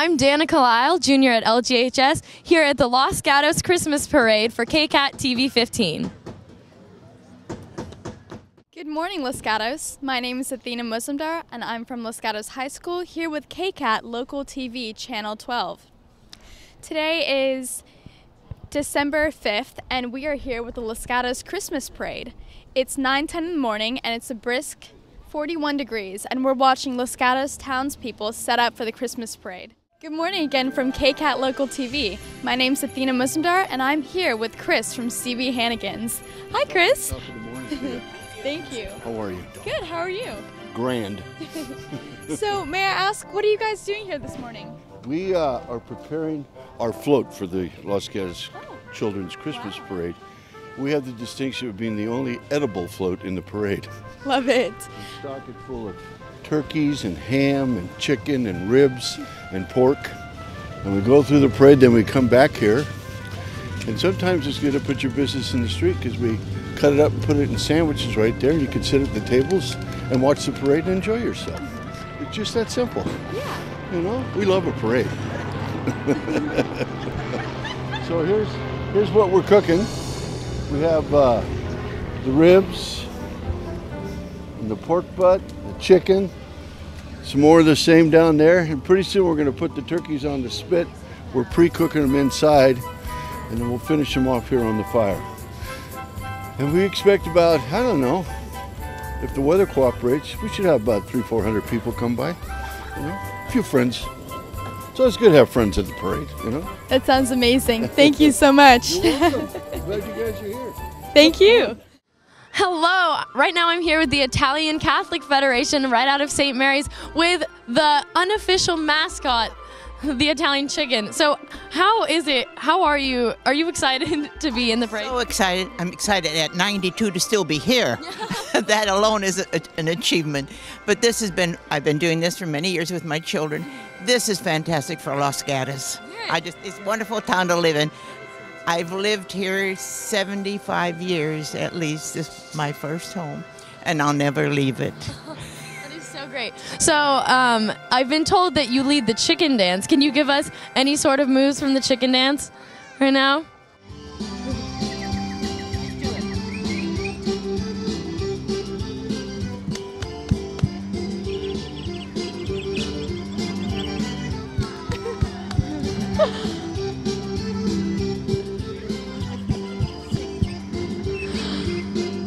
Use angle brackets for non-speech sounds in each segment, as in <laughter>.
I'm Danica Lyle, junior at LGHS, here at the Los Gatos Christmas Parade for KCAT TV 15. Good morning, Los Gatos. My name is Athena Muslimdar, and I'm from Los Gatos High School here with KCAT Local TV Channel 12. Today is December 5th, and we are here with the Los Gatos Christmas Parade. It's 9:10 in the morning, and it's a brisk 41 degrees, and we're watching Los Gatos townspeople set up for the Christmas parade. Good morning again from KCAT Local TV. My name's Athena Muslimdar, and I'm here with Chris from CB Hannegan's. Hi, Chris. Of the morning. <laughs> Thank you. How are you? Good. How are you? Grand. <laughs> <laughs> So, may I ask, what are you guys doing here this morning? We uh, are preparing our float for the Los Gatos Children's Christmas Parade. We have the distinction of being the only edible float in the parade. Love it. We stock it full of turkeys and ham and chicken and ribs and pork. And we go through the parade, then we come back here. And sometimes it's good to put your business in the street because we cut it up and put it in sandwiches right there. And you can sit at the tables and watch the parade and enjoy yourself. It's just that simple. Yeah. You know, we love a parade. <laughs> so here's here's what we're cooking. We have uh, the ribs, and the pork butt, the chicken, some more of the same down there, and pretty soon we're going to put the turkeys on the spit. We're pre-cooking them inside, and then we'll finish them off here on the fire. And we expect about I don't know if the weather cooperates, we should have about three, four hundred people come by. You know, a few friends. So it's good to have friends at the parade. You know. That sounds amazing. Thank you so much. <laughs> Glad you guys are here. Thank you. Hello! Right now I'm here with the Italian Catholic Federation right out of St. Mary's with the unofficial mascot, the Italian chicken. So, how is it? How are you? Are you excited <laughs> to be in the parade? So excited. I'm excited at 92 to still be here. <laughs> that alone is a, an achievement. But this has been, I've been doing this for many years with my children. This is fantastic for Los Gatos. I just, it's a wonderful town to live in. I've lived here 75 years at least. This is my first home, and I'll never leave it. <laughs> That is so great. So, um, I've been told that you lead the chicken dance. Can you give us any sort of moves from the chicken dance right now?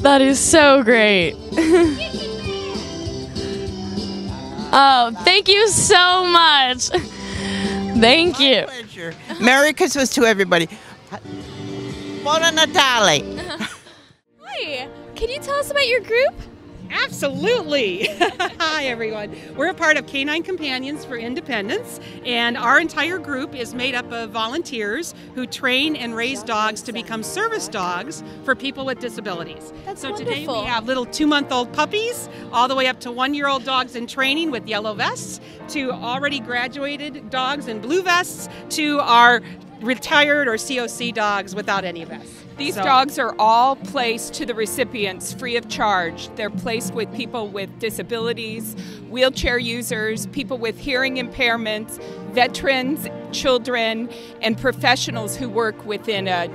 That is so great. <laughs> oh, thank you so much. Thank you. Pleasure. Merry Christmas to everybody. Buona Natale. <laughs> Hi. Can you tell us about your group? Absolutely. <laughs> Hi, everyone. We're a part of Canine Companions for Independence, and our entire group is made up of volunteers who train and raise dogs to become service dogs for people with disabilities. That's so today we have little two month old puppies, all the way up to one year old dogs in training with yellow vests, to already graduated dogs in blue vests, to our retired or COC dogs without any vests. These So- dogs are all placed to the recipients free of charge. They're placed with people with disabilities, wheelchair users, people with hearing impairments, veterans, children, and professionals who work within a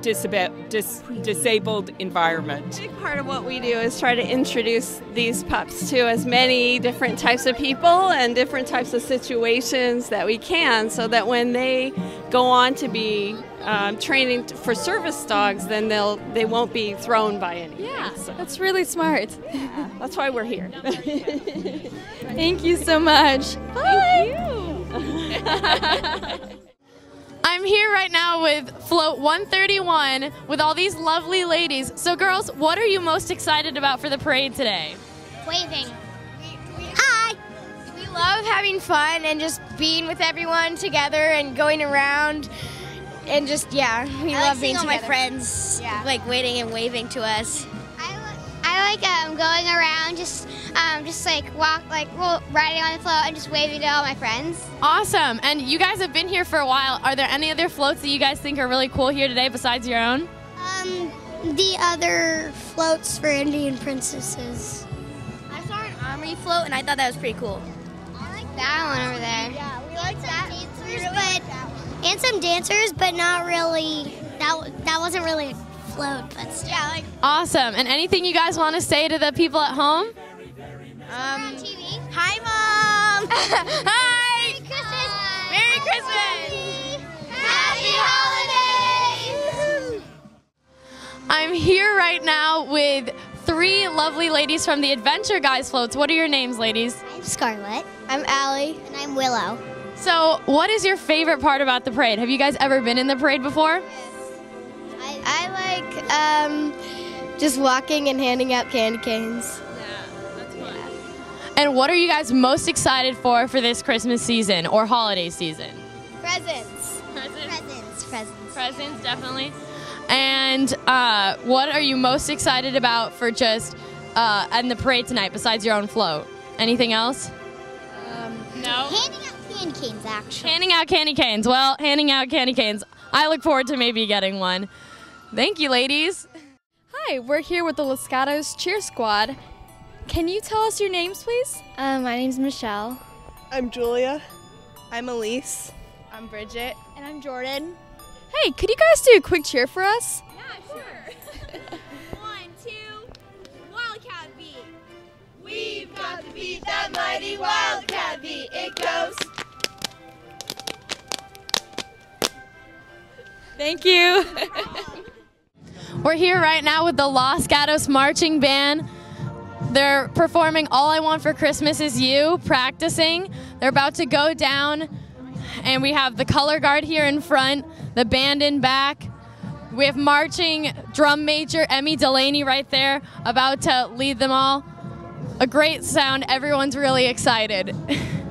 disabi- dis- disabled environment. big part of what we do is try to introduce these pups to as many different types of people and different types of situations that we can so that when they go on to be um, training for service dogs then they'll they won't be thrown by anything Yeah, so that's really smart. Yeah. that's why we're here <laughs> Thank you so much. Bye. <laughs> I'm here right now with Float 131 with all these lovely ladies. So, girls, what are you most excited about for the parade today? waving. Hi! We love having fun and just being with everyone together and going around and just yeah, we I love like being seeing all my friends Yeah. like waiting and waving to us. I, li- I like um, going around, just um, just like walk, like ro- riding on the float and just waving to all my friends. Awesome. And you guys have been here for a while. Are there any other floats that you guys think are really cool here today besides your own? Um, the other floats for Indian princesses. I saw an armory float and I thought that was pretty cool. I like that one over there. Yeah, We like that. Dancers, but and some dancers, but not really. That that wasn't really a float, but still. Yeah, like Awesome. And anything you guys want to say to the people at home? um, TV. Hi, mom. <laughs> Hi. Merry Christmas. Merry Christmas. Happy holidays. I'm here right now with three lovely ladies from the Adventure Guides floats. What are your names, ladies? I'm Scarlett. I'm Allie. And I'm Willow. So, what is your favorite part about the parade? Have you guys ever been in the parade before? Yes. I like um, just walking and handing out candy canes. Yeah, that's fun. Yeah. And what are you guys most excited for for this Christmas season or holiday season? Presents. Presents. Presents. Presents, definitely. And uh, what are you most excited about for just uh, and the parade tonight besides your own float? Anything else? no. Handing out candy canes, actually. Handing out candy canes. Well, handing out candy canes. I look forward to maybe getting one. Thank you, ladies. Hi, we're here with the Los Gatos Cheer Squad. Can you tell us your names, please? Uh, my name's Michelle. I'm Julia. I'm Elise. I'm Bridget. And I'm Jordan. Hey, could you guys do a quick cheer for us? Yeah, sure. <laughs> One, two, Wildcat beat. We've got to beat that mighty Wildcat beat. It goes. Thank you. <laughs> We're here right now with the Los Gatos Marching Band. They're performing All I Want for Christmas Is You, practicing. They're about to go down, and we have the color guard here in front, the band in back. We have marching drum major Emmy Delaney right there, about to lead them all. A great sound. Everyone's really excited. <laughs>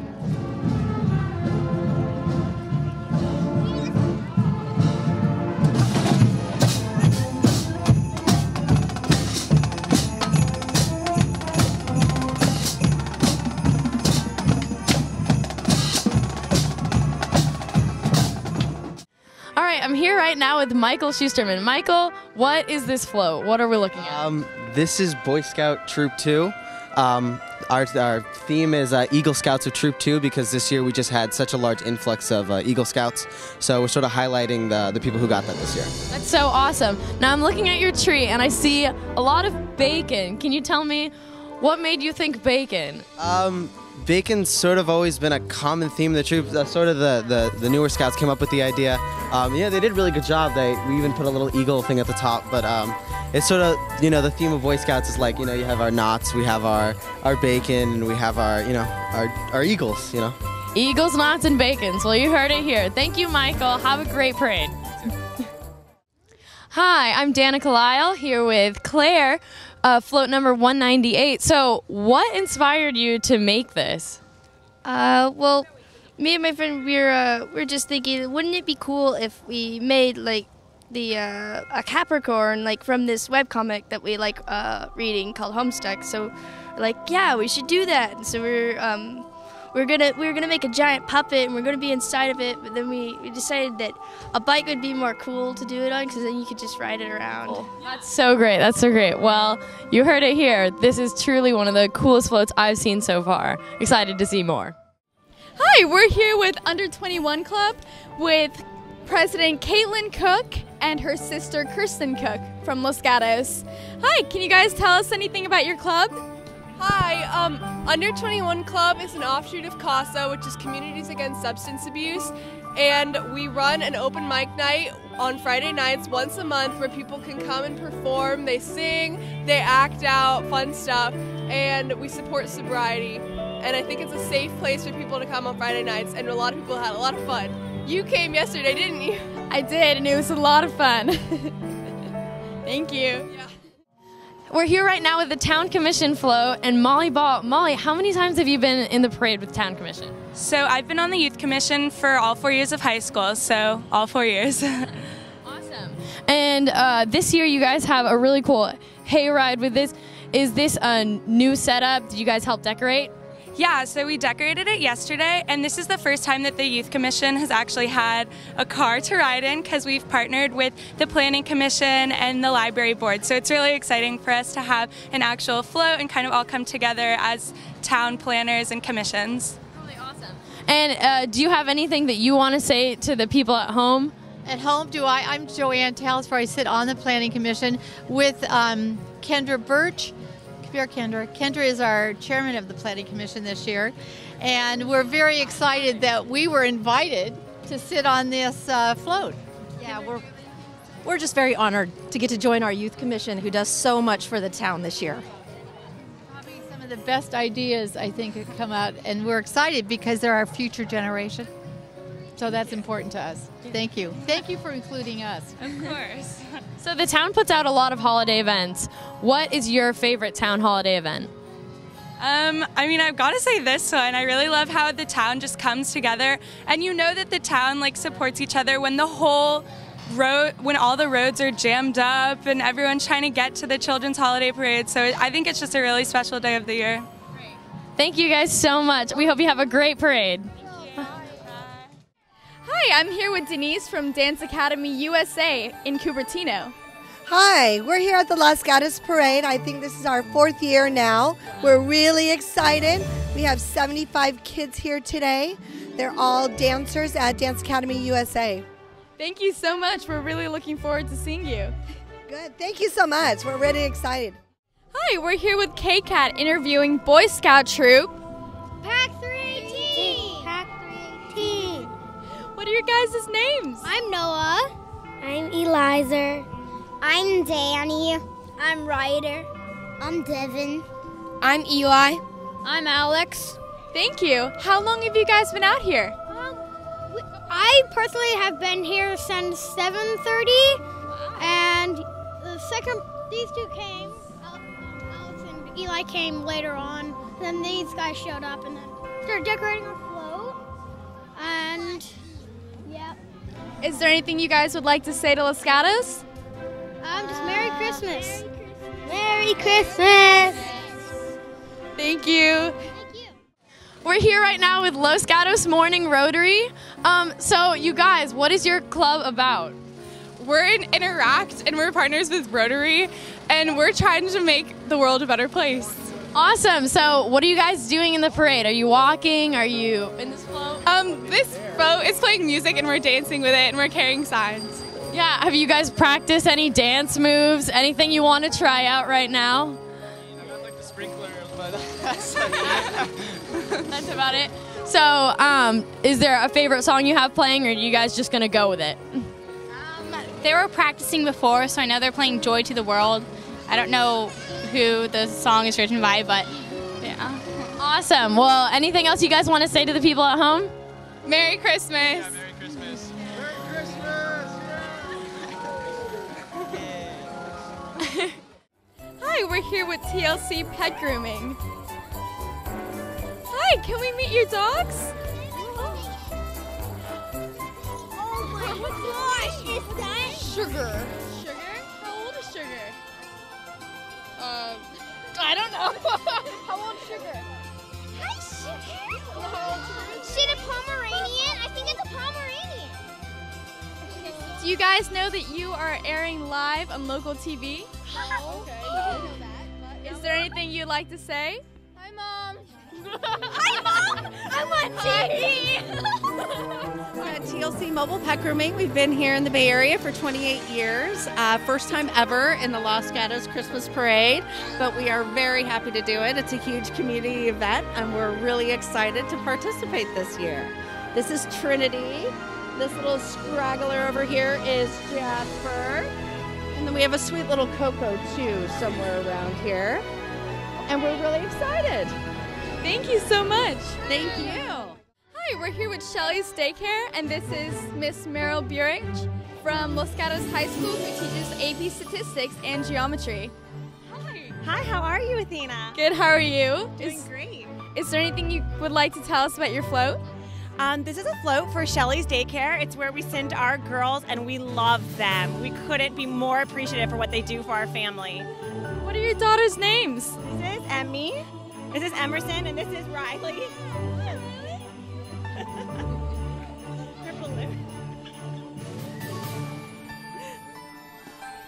I'm here right now with Michael Schusterman. Michael, what is this float? What are we looking at? Um, this is Boy Scout Troop 2. Um, our, our theme is uh, Eagle Scouts of Troop 2 because this year we just had such a large influx of uh, Eagle Scouts. So we're sort of highlighting the, the people who got that this year. That's so awesome. Now I'm looking at your tree and I see a lot of bacon. Can you tell me what made you think bacon? Um, bacon's sort of always been a common theme of the troop. Uh, sort of the, the, the newer scouts came up with the idea. Um, yeah, they did a really good job. They we even put a little eagle thing at the top, but um, it's sort of you know the theme of Boy Scouts is like you know you have our knots, we have our our bacon, and we have our you know our our eagles. You know. Eagles, knots, and bacons. Well, you heard it here. Thank you, Michael. Have a great parade. <laughs> Hi, I'm Danica Lyle here with Claire, uh, float number 198. So, what inspired you to make this? Uh, well, me and my friend we were uh, we are just thinking, wouldn't it be cool if we made like the uh, a Capricorn like from this webcomic that we like uh, reading called Homestuck? So, we're like, yeah, we should do that. And so we're um, we're gonna we are gonna make a giant puppet and we're gonna be inside of it. But then we, we decided that a bike would be more cool to do it on because then you could just ride it around. That's so great. That's so great. Well, you heard it here. This is truly one of the coolest floats I've seen so far. Excited to see more. Hi, we're here with Under 21 Club with President Caitlin Cook and her sister Kirsten Cook from Los Gatos. Hi, can you guys tell us anything about your club? Hi, um, Under 21 Club is an offshoot of CASA, which is Communities Against Substance Abuse, and we run an open mic night on Friday nights once a month where people can come and perform. They sing, they act out, fun stuff, and we support sobriety. And I think it's a safe place for people to come on Friday nights, and a lot of people had a lot of fun. You came yesterday, didn't you? I did, and it was a lot of fun. <laughs> Thank you. We're here right now with the Town Commission float and Molly Ball. Molly, how many times have you been in the parade with Town Commission? So I've been on the youth commission for all four years of high school, so all four years. <laughs> awesome. And uh, this year, you guys have a really cool hayride with this. Is this a new setup? Did you guys help decorate? Yeah, so we decorated it yesterday, and this is the first time that the Youth Commission has actually had a car to ride in because we've partnered with the Planning Commission and the Library Board. So it's really exciting for us to have an actual float and kind of all come together as town planners and commissions. Really awesome. And uh, do you have anything that you want to say to the people at home? At home, do I? I'm Joanne Talesfore. I sit on the Planning Commission with um, Kendra Burch. Come Kendra. Kendra is our chairman of the Planning Commission this year. And we're very excited that we were invited to sit on this uh, float. Yeah, we're we're just very honored to get to join our youth commission, who does so much for the town this year. Probably some of the best ideas I think have come out, and we're excited because they're our future generation. So that's important to us. Thank you. Thank you for including us. Of course. So the town puts out a lot of holiday events. What is your favorite town holiday event? Um, I mean, I've got to say this one. I really love how the town just comes together, and you know that the town like supports each other when the whole road, when all the roads are jammed up, and everyone's trying to get to the children's holiday parade. So I think it's just a really special day of the year. Thank you guys so much. We hope you have a great parade. Hi, I'm here with Denise from Dance Academy USA in Cupertino. Hi, we're here at the Los Gatos Parade. I think this is our fourth year now. We're really excited. We have 75 kids here today. They're all dancers at Dance Academy USA. Thank you so much. We're really looking forward to seeing you. Good. Thank you so much. We're really excited. Hi, we're here with K-Cat interviewing Boy Scout Troop. What are your guys' names? I'm Noah. I'm Eliza. I'm Danny. I'm Ryder. I'm Devin. I'm Eli. I'm Alex. Thank you. How long have you guys been out here? Um, I personally have been here since 7:30, and the second these two came, Alex and Eli came later on. Then these guys showed up, and then started decorating our float. And yeah, Is there anything you guys would like to say to Los Gatos? um, just Merry Christmas. Merry Christmas. Thank you. We're here right now with Los Gatos Morning Rotary. Um, so, you guys, what is your club about? We're in Interact, and we're partners with Rotary, and we're trying to make the world a better place. Awesome. So, what are you guys doing in the parade? Are you walking? Are you in this float? Um, this boat is playing music, and we're dancing with it, and we're carrying signs. Yeah. Have you guys practiced any dance moves? Anything you want to try out right now? I got like the sprinkler, but <laughs> that's about it. So, um, is there a favorite song you have playing, or are you guys just gonna go with it? They were practicing before, so I know they're playing Joy to the World. I don't know who the song is written by, but yeah. Awesome. Well, anything else you guys want to say to the people at home? Merry Christmas. Yeah, Merry Christmas. Merry Christmas. Yeah. <laughs> Hi, we're here with TLC Pet Grooming. Hi, can we meet your dogs? Oh my gosh, is that Sugar. Sugar? How old is Sugar? Um, I don't know. <laughs> How old is Sugar? Hi, Sugar. Is it a Pomeranian? Do you guys know that you are airing live on local TV? Okay. Is there anything you'd like to say? Hi, Mom. <laughs> Hi, Mom. I'm on TV. At TLC Mobile Pet Grooming, we've been here in the Bay Area for 28 years. Uh, first time ever in the Los Gatos Christmas Parade, but we are very happy to do it. It's a huge community event, and we're really excited to participate this year. This is Trinity. This little scraggler over here is Jasper. And then we have a sweet little Coco, too, somewhere around here. And we're really excited. Thank you so much. Thank you. Hi, we're here with Shelly's Daycare, and this is Miss Meryl Burich from Los Gatos High School, who teaches AP Statistics and Geometry. Hi. Hi, how are you, Athena? Good, how are you? Doing is, great. Is there anything you would like to tell us about your float? Um, this is a float for Shelly's Daycare. It's where we send our girls, and we love them. We couldn't be more appreciative for what they do for our family. What are your daughters' names? This is Emmy. This is Emerson, and this is Riley. <laughs> They're.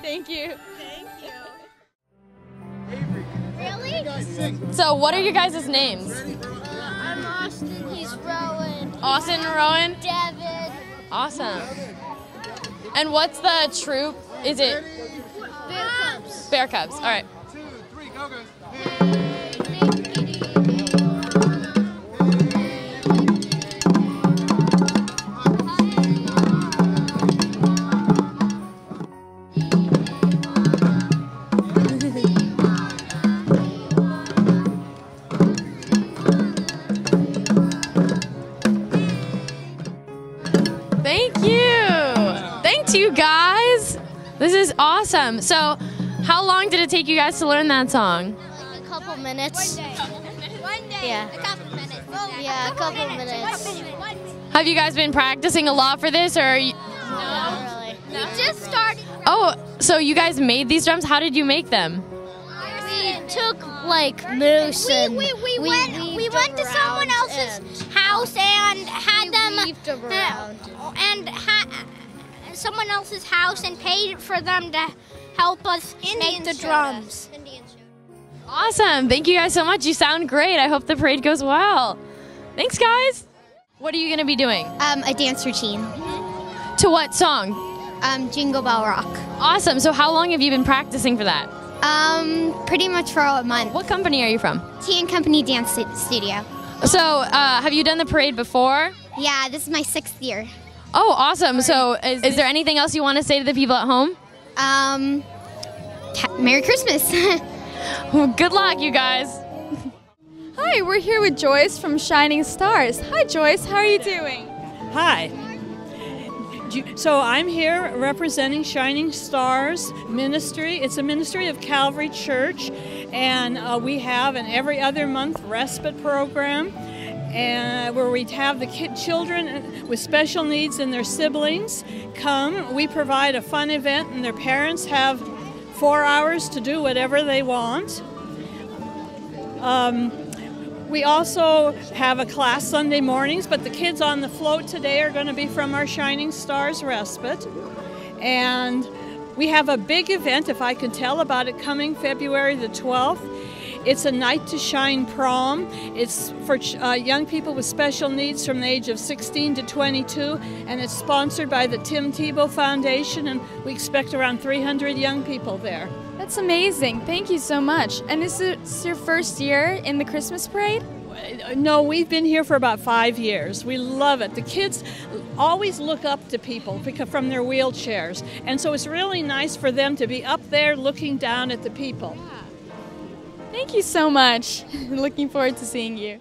Thank you. Thank you. Really? So, what are your guys' names? I'm Austin. Rowan. Austin and Rowan? Devin. Awesome. And what's the troop? Is it Bear Cubs. Bear Cubs? All right. Thank awesome. So, how long did it take you guys to learn that song? Like A couple minutes. One day. Yeah. A couple minutes. Yeah, a couple minutes. Have you guys been practicing a lot for this, or? Are you... Not really. We just started. Oh, so you guys made these drums? How did you make them? We took like moose and we, we, we went we went to someone else's house and had them uh, and had someone else's house and paid for them to help us make the drums. Awesome. Thank you guys so much. You sound great. I hope the parade goes well. Thanks, guys. What are you going to be doing? Um, a dance routine. To what song? Um, Jingle Bell Rock. Awesome. So, how long have you been practicing for that? Um, pretty much for a month. What company are you from? T and Company Dance Studio. So, uh, have you done the parade before? Yeah, this is my sixth year. Oh, awesome. So, is, is there anything else you want to say to the people at home? Um, ha- Merry Christmas. <laughs> Well, good luck, you guys. Hi, we're here with Joyce from Shining Stars. Hi, Joyce. How are you doing? Hi. So I'm here representing Shining Stars Ministry. It's a ministry of Calvary Church, and uh, we have an every other month respite program, and where we have the kid children with special needs and their siblings come. We provide a fun event, and their parents have four hours to do whatever they want. Um, we also have a class Sunday mornings, but the kids on the float today are going to be from our Shining Stars Respite. And we have a big event, if I can tell about it, coming February the 12th. It's a night to shine prom. It's for uh, young people with special needs from the age of 16 to 22, and it's sponsored by the Tim Tebow Foundation, and we expect around 300 young people there. That's amazing. Thank you so much. And is this your first year in the Christmas parade? No, we've been here for about five years. We love it. The kids always look up to people because from their wheelchairs, and so it's really nice for them to be up there looking down at the people. Thank you so much. <laughs> Looking forward to seeing you.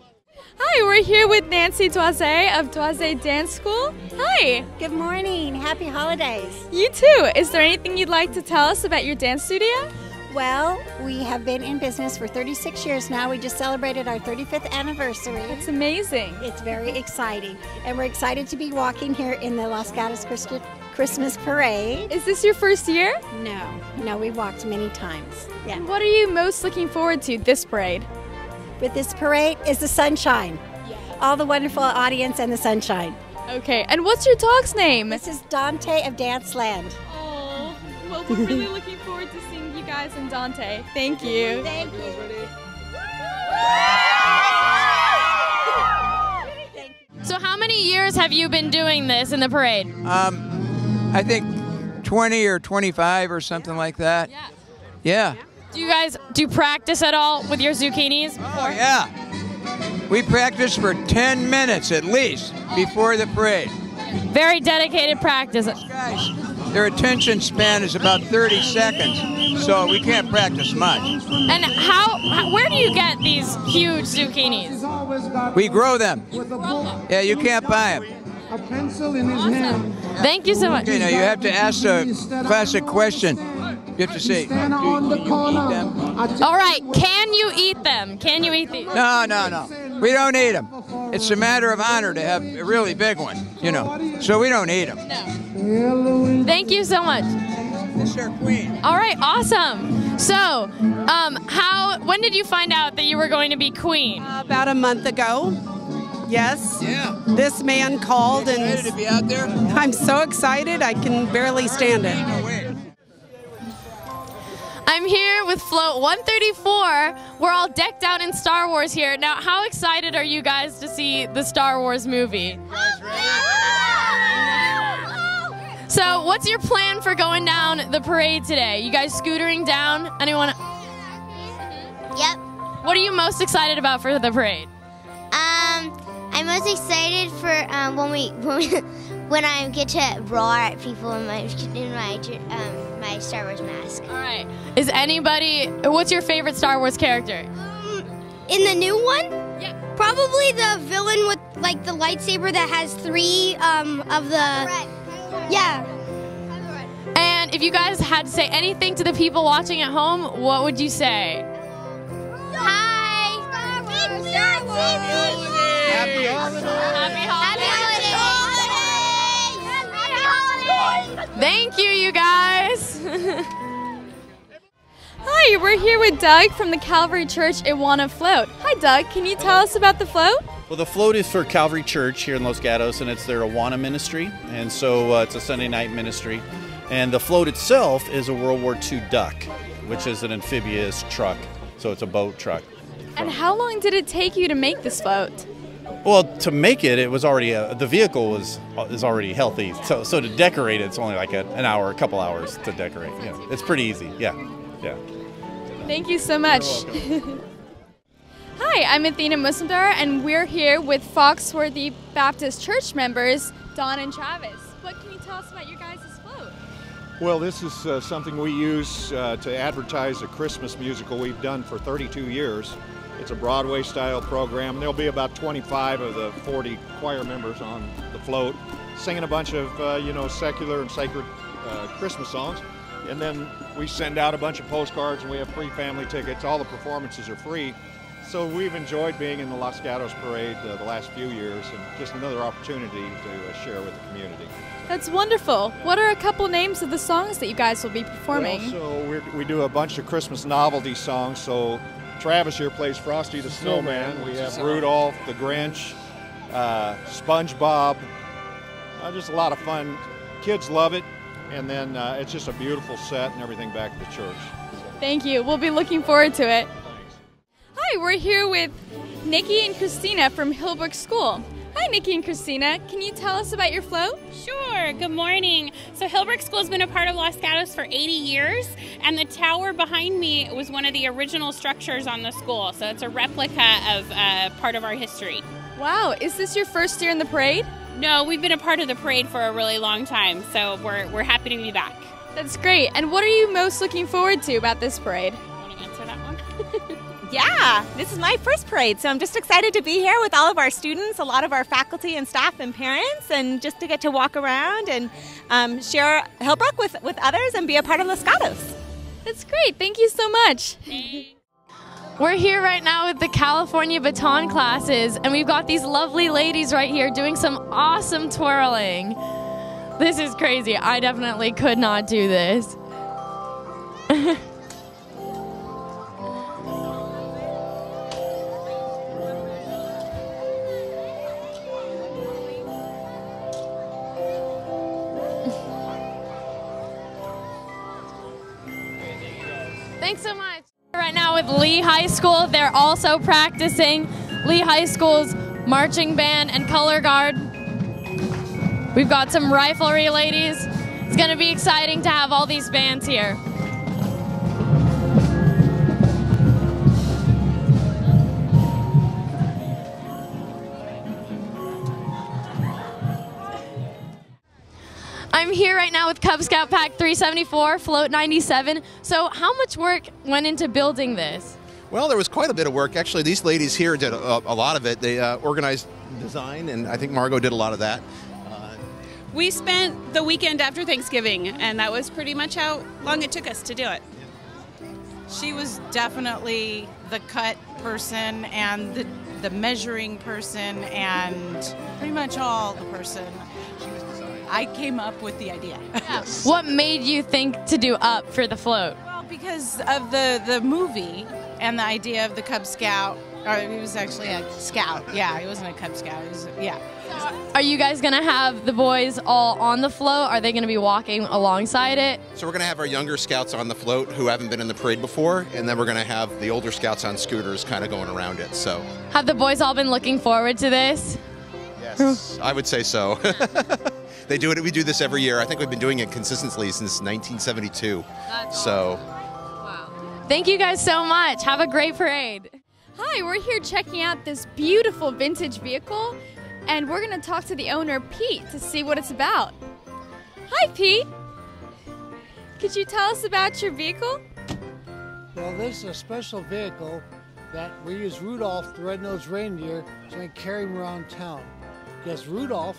Hi, we're here with Nancy Toise of Toise Dance School. Hi. Good morning. Happy holidays. You too. Is there anything you'd like to tell us about your dance studio? Well, we have been in business for 36 years now. We just celebrated our 35th anniversary. It's amazing. It's very exciting. And we're excited to be walking here in the Los Gatos Christi- Christmas Parade. Is this your first year? No, no, we've walked many times. Yeah. What are you most looking forward to this parade? With this parade is the sunshine. Yeah. All the wonderful audience and the sunshine. Okay, and what's your dog's name? This is Dante of Dance Land. Oh, well, we're really <laughs> looking forward to seeing you guys and Dante. Thank you. <laughs> Thank you. So, how many years have you been doing this in the parade? Um, I think 20 or 25 or something like that. Yeah. Yeah. Do you guys do practice at all with your zucchinis? Oh, yeah. We practice for 10 minutes at least before the parade. Very dedicated practice. Guys, Their attention span is about 30 seconds, so we can't practice much. And how, how where do you get these huge zucchinis? We grow them. Yeah, you can't buy them. A pencil in his hand. Thank you so much. Okay, now you have to ask a classic question. You have to say, do, on the do you corner. eat them? All right, can you eat them? Can you eat these? No, no, no. We don't eat them. It's a matter of honor to have a really big one, you know. So we don't eat them. No. Thank you so much. This is our queen. All right, awesome. So, um, how? When did you find out that you were going to be queen? About a month ago. Yes. Yeah. This man called and Excited to be out there? I'm so excited I can barely stand it. I'm here with Float 134. We're all decked out in Star Wars here. Now, how excited are you guys to see the Star Wars movie? So, what's your plan for going down the parade today? You guys scootering down? Anyone? Yep. What are you most excited about for the parade? I'm most excited for um, when we <laughs> when, we, when I get to roar at people in my in my um, my Star Wars mask. All right. Is anybody? What's your favorite Star Wars character? Um, In the new one? Yeah. Probably the villain with like the lightsaber that has three um, of the. Yeah. And if you guys had to say anything to the people watching at home, what would you say? Hi. Happy holidays! Happy holidays! Happy holidays. Thank you, you guys. Hi, we're here with Doug from the Calvary Church Awana Float. Hi, Doug. Can you tell us about the float? Well, the float is for Calvary Church here in Los Gatos, and it's their Awana ministry, and so uh, it's a Sunday night ministry. And the float itself is a World War II duck, which is an amphibious truck, so it's a boat truck. And how long did it take you to make this float? Well, to make it, it was already a, the vehicle was is already healthy. So, so to decorate it, it's only like a, an hour, a couple hours to decorate. Yeah, it's pretty easy. Yeah, yeah. Thank you so much. <laughs> Hi, I'm Athena Muslimdar, and we're here with Foxworthy Baptist Church members, Don and Travis. What can you tell us about your guys' float? Well, this is uh, something we use uh, to advertise a Christmas musical we've done for 32 years. It's a Broadway style program. There'll be about 25 of the 40 choir members on the float singing a bunch of, uh, you know, secular and sacred uh, Christmas songs. And then we send out a bunch of postcards and we have free family tickets. All the performances are free. So we've enjoyed being in the Los Gatos Parade uh, the last few years and just another opportunity to uh, share with the community. That's wonderful. What are a couple names of the songs that you guys will be performing? Well, so we're, we do a bunch of Christmas novelty songs. So Travis here plays Frosty the Snowman. We have Rudolph the Grinch, uh, SpongeBob. Uh, just a lot of fun. Kids love it, and then uh, it's just a beautiful set and everything back at the church. Thank you. We'll be looking forward to it. Hi, we're here with Nikki and Christina from Hillbrook School. Hi, Nikki and Christina. Can you tell us about your float? Sure. Good morning. So Hillbrook School has been a part of Los Gatos for 80 years, and the tower behind me was one of the original structures on the school. So it's a replica of uh, part of our history. Wow. Is this your first year in the parade? No, we've been a part of the parade for a really long time, so we're, we're happy to be back. That's great. And what are you most looking forward to about this parade? Yeah, this is my first parade, so I'm just excited to be here with all of our students, a lot of our faculty and staff and parents, and just to get to walk around and um, share Hillbrook with, with others and be a part of Los Gatos. That's great. Thank you so much. <laughs> We're here right now with the California baton classes, and we've got these lovely ladies right here doing some awesome twirling. This is crazy. I definitely could not do this. <laughs> Thanks so much. Right now with Leigh High School, they're also practicing Leigh High School's marching band and color guard. We've got some riflery ladies. It's going to be exciting to have all these bands here. I'm here right now Cub Scout Pack 374, Float 97. So, how much work went into building this? Well, there was quite a bit of work. Actually, these ladies here did a, a lot of it. They uh, organized design, and I think Margot did a lot of that. We spent the weekend after Thanksgiving, and that was pretty much how long it took us to do it. She was definitely the cut person and the, the measuring person and pretty much all the person. I came up with the idea. <laughs> Yes. What made you think to do up for the float? Well, because of the, the movie and the idea of the Cub Scout. Or he was actually a scout. Yeah, he wasn't a Cub Scout. He was, yeah. Are you guys gonna have the boys all on the float? Are they gonna be walking alongside it? So we're going to have our younger scouts on the float who haven't been in the parade before, and then we're going to have the older scouts on scooters kind of going around it. So, Have the boys all been looking forward to this? yes, I would say so. <laughs> they do it. We do this every year. I think we've been doing it consistently since 1972. so, Thank you guys so much. Have a great parade. Hi, we're here checking out this beautiful vintage vehicle, and we're going to talk to the owner, Pete, to see what it's about. Hi, Pete. Could you tell us about your vehicle? Well, this is a special vehicle that we use Rudolph the red-nosed reindeer so we carry him around town. Because Rudolph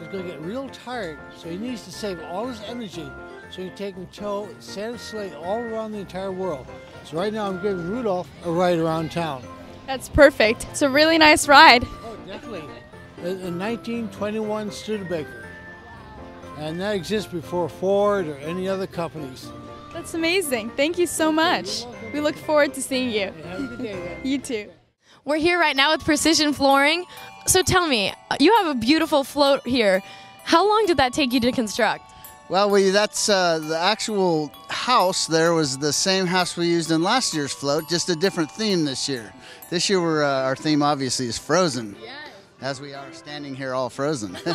is going to get real tired, so he needs to save all his energy so he can take and tow Santa's sleigh all around the entire world. So right now I'm giving Rudolph a ride around town. That's perfect. It's a really nice ride. Oh, definitely. A, a 1921 Studebaker. And that exists before Ford or any other companies. That's amazing. Thank you so much. We look forward to seeing you. Have a good day. <laughs> You too. We're here right now with Precision Flooring. So tell me, you have a beautiful float here. How long did that take you to construct? Well, we that's uh, the actual house. There was the same house we used in last year's float, just a different theme this year. This year, we're, uh, our theme obviously is frozen, yes. as we are standing here all frozen. <laughs>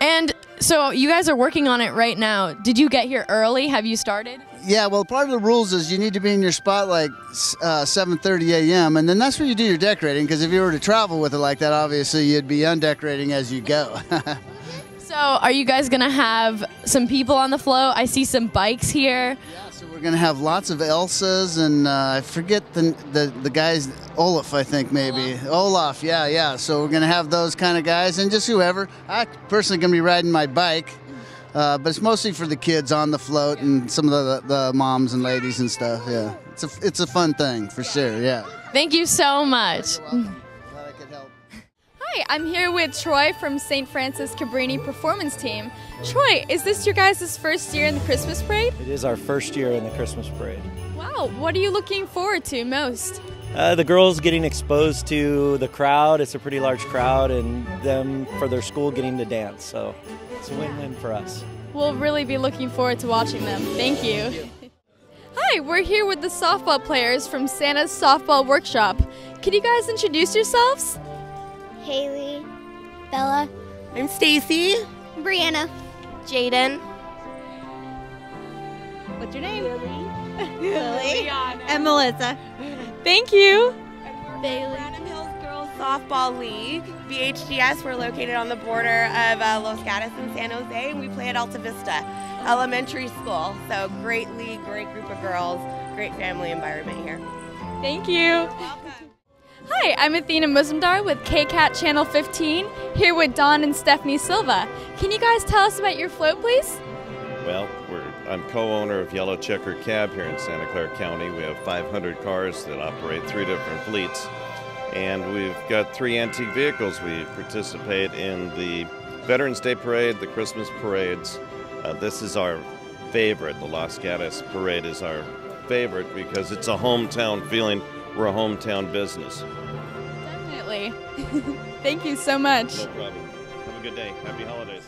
And so you guys are working on it right now. Did you get here early? Have you started? Yeah, well, part of the rules is you need to be in your spot like uh, 7:30 a.m. and then that's where you do your decorating. Because if you were to travel with it like that, obviously you'd be undecorating as you go. <laughs> So are you guys gonna have some people on the float? I see some bikes here. Yeah, so we're gonna have lots of Elsas and uh, I forget the, the the guys Olaf I think maybe Olaf yeah yeah so we're gonna have those kind of guys and just whoever I personally gonna be riding my bike uh, but it's mostly for the kids on the float and some of the, the moms and ladies and stuff yeah it's a it's a fun thing for sure yeah Thank you so much. <laughs> Hi, I'm here with Troy from St. Francis Cabrini Performance Team. Troy, is this your guys' first year in the Christmas parade? It is our first year in the Christmas parade. Wow, what are you looking forward to most? Uh, the girls getting exposed to the crowd. It's a pretty large crowd, and them for their school getting to dance. So it's a win-win for us. We'll really be looking forward to watching them. Thank you. Hi, we're here with the softball players from Santa's Softball Workshop. Can you guys introduce yourselves? Haley, Bella, I'm Stacy. Brianna, Jaden. What's your name? Lily. <laughs> And Melissa. Thank you. Bailey. Random Hills Girls Softball League. BHGS, we're located on the border of uh, Los Gatos and San Jose, and we play at Alta Vista Elementary School. So great league, great group of girls, great family environment here. Thank you. Hi, I'm Athena Musumdar with KCAT Channel 15, here with Don and Stephanie Silva. Can you guys tell us about your float, please? Well, we're, I'm co-owner of Yellow Checker Cab here in Santa Clara County. We have 500 cars that operate three different fleets, and we've got three antique vehicles. We participate in the Veterans Day Parade, the Christmas parades. Uh, this is our favorite. The Los Gatos Parade is our favorite because it's a hometown feeling. We're a hometown business. Definitely. <laughs> Thank you so much. No problem. Have a good day. Happy holidays.